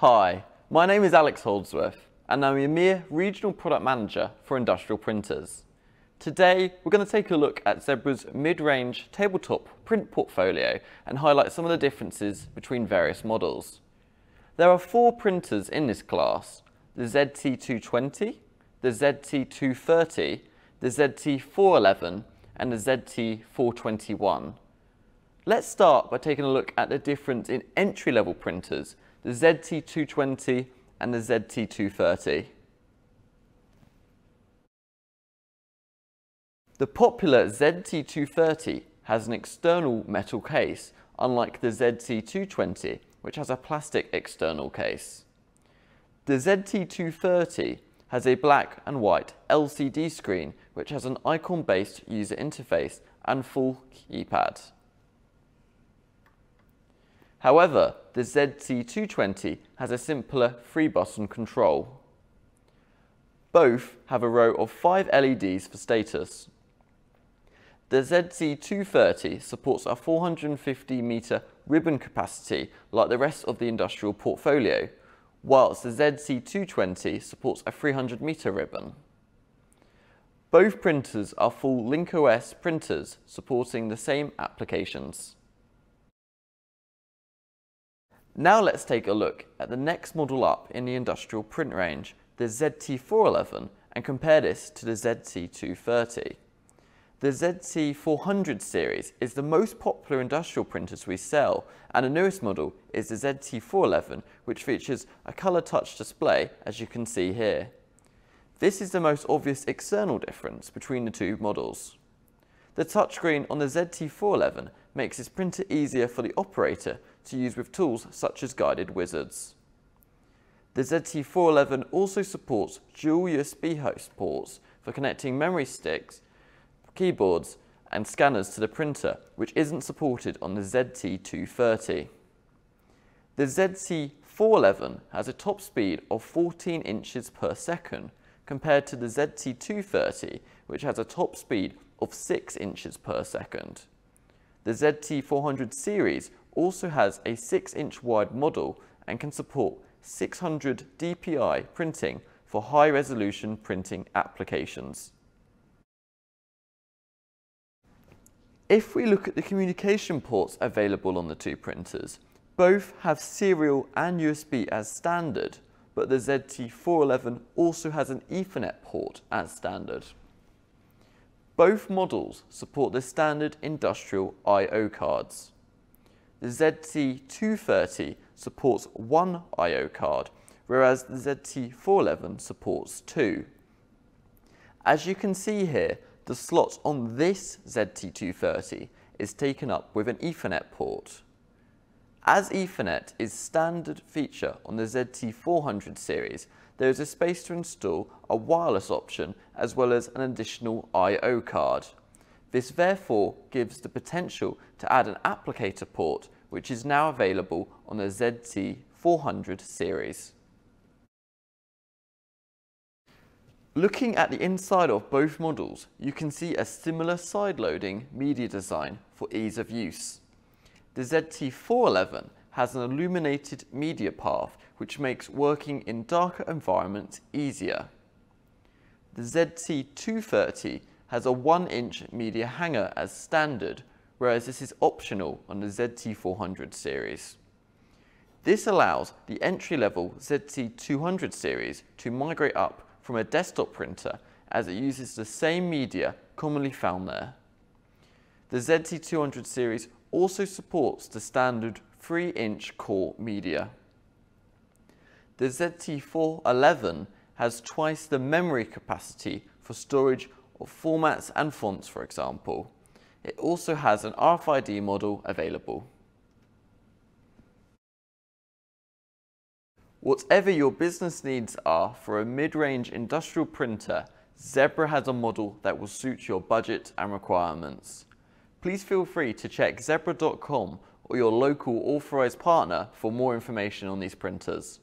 Hi, my name is Alex Holdsworth and I'm EMEA Regional Product Manager for Industrial Printers. Today we're going to take a look at Zebra's mid-range tabletop print portfolio and highlight some of the differences between various models. There are four printers in this class, the ZT220, the ZT230, the ZT411 and the ZT421. Let's start by taking a look at the difference in entry-level printers, the ZT220 and the ZT230. The popular ZT230 has an external metal case, unlike the ZT220, which has a plastic external case. The ZT230 has a black and white LCD screen, which has an icon-based user interface and full keypad. However, the ZT220 has a simpler free button control. Both have a row of five LEDs for status. The ZT230 supports a 450 metre ribbon capacity like the rest of the industrial portfolio, whilst the ZT220 supports a 300 metre ribbon. Both printers are full LinkOS printers supporting the same applications. Now let's take a look at the next model up in the industrial print range, the ZT411, and compare this to the ZT230. The ZT400 series is the most popular industrial printers we sell, and the newest model is the ZT411, which features a colour touch display, as you can see here. This is the most obvious external difference between the two models. The touchscreen on the ZT411 makes this printer easier for the operator to use with tools such as guided wizards. The ZT411 also supports dual USB host ports for connecting memory sticks, keyboards and scanners to the printer, which isn't supported on the ZT230. The ZT411 has a top speed of 14 inches per second compared to the ZT230, which has a top speed of 6 inches per second. The ZT400 series also has a 6-inch wide model and can support 600 dpi printing for high-resolution printing applications. If we look at the communication ports available on the two printers, both have serial and USB as standard, but the ZT411 also has an Ethernet port as standard. Both models support the standard industrial I.O. cards. The ZT230 supports one I.O. card, whereas the ZT411 supports two. As you can see here, the slot on this ZT230 is taken up with an Ethernet port. As Ethernet is standard feature on the ZT400 series, there is a space to install a wireless option as well as an additional I.O. card. This therefore gives the potential to add an applicator port which is now available on the ZT400 series. Looking at the inside of both models, you can see a similar side-loading media design for ease of use. The ZT411 has an illuminated media path which makes working in darker environments easier. The ZT230 has a 1-inch media hanger as standard, whereas this is optional on the ZT400 series. This allows the entry-level ZT200 series to migrate up from a desktop printer as it uses the same media commonly found there. The ZT200 series also supports the standard 3-inch core media. The ZT411 has twice the memory capacity for storage of formats and fonts, for example. It also has an RFID model available. Whatever your business needs are for a mid-range industrial printer, Zebra has a model that will suit your budget and requirements. Please feel free to check zebra.com or your local authorized partner for more information on these printers.